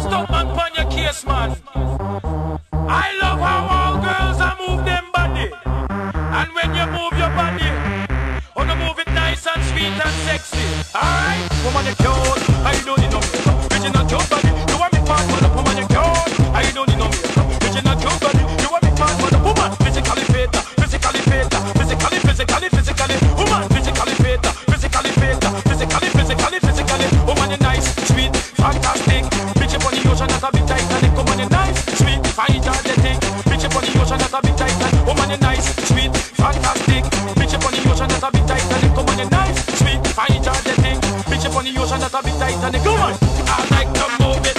Man, stop man, pon your case, man. I love how all girls are move them body. And when you move your body, you move it nice and sweet and sexy. Alright? Woman, you cute. I don't need no Woman, you nice, sweet, energetic. Bitch up on the ocean, that's a bit Titanic. Woman, oh, you nice, sweet, fantastic. Bitch up on the ocean, that's a bit Titanic. Woman, oh, you nice, sweet, energetic. Bitch up on the ocean, that's a bit Titanic. Come on. I like to move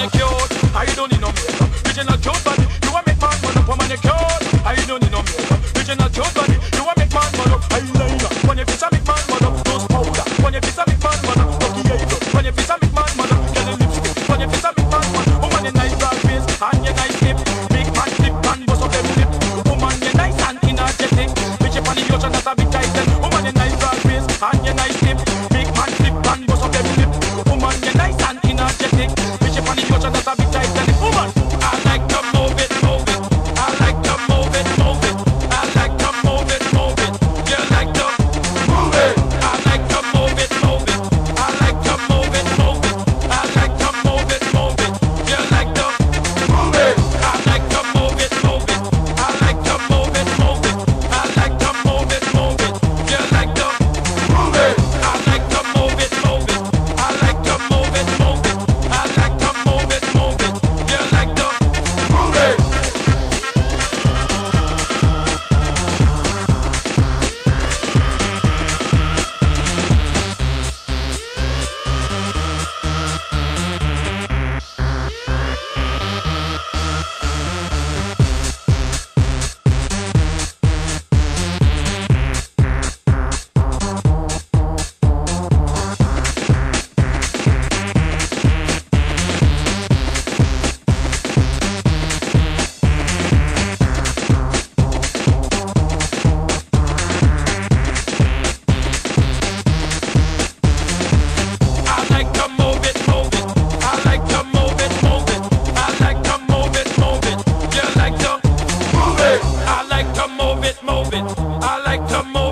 You. I don't need no makeup. Original cute body. You want me part man up. You. I don't need no makeup. Original cute body. the more.